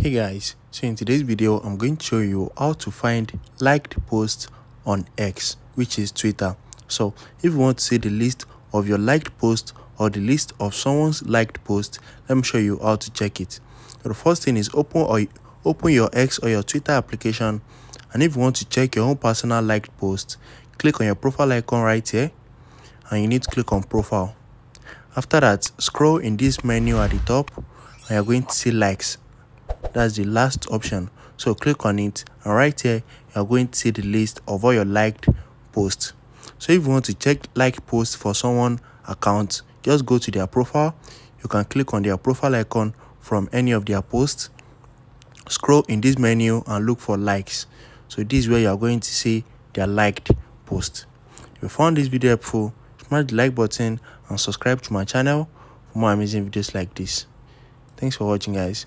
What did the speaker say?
hey guys so in today's video i'm going to show you how to find liked posts on x which is twitter. So if you want to see the list of your liked post or the list of someone's liked post let me show you how to check it. The first thing is open or open your x or your twitter application. And if you want to check your own personal liked post click on your profile icon right here and you need to click on profile. After that scroll in this menu at the top and you're going to see likes that's the last option. So click on it. And right here you're going to see the list of all your liked posts. So if you want to check like posts for someone account just go to their profile. You can click on their profile icon from any of their posts. Scroll in this menu and look for likes. So this is where you are going to see their liked post. If you found this video helpful smash the like button and subscribe to my channel for more amazing videos like this. Thanks for watching guys